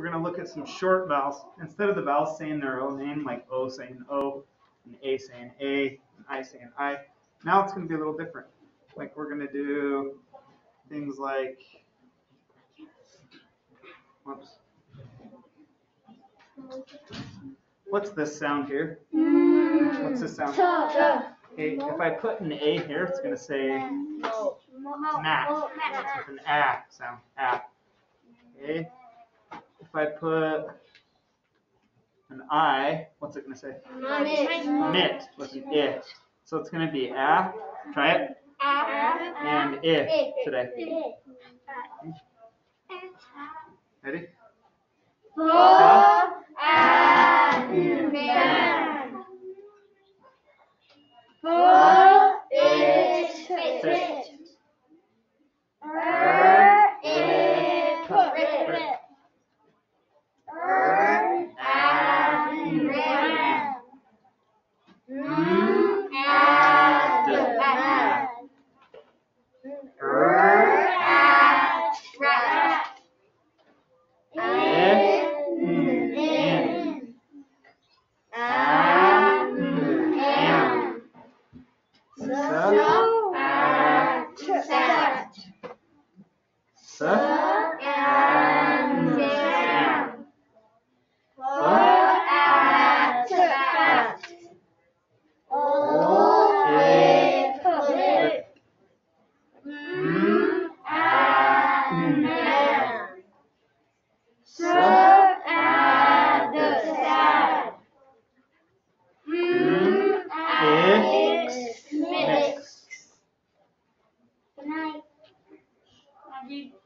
we're going to look at some short vowels. Instead of the vowels saying their own name, like O saying O, and A saying A, and I saying I, now it's going to be a little different. Like we're going to do things like, whoops. What's this sound here? What's this sound? Okay, if I put an A here, it's going to say mat with an A sound. A. Okay. If I put an I, what's it going to say? Mit with an I. So it's going to be A. Try it. And I today. Ready? mix, mix. mix. mix.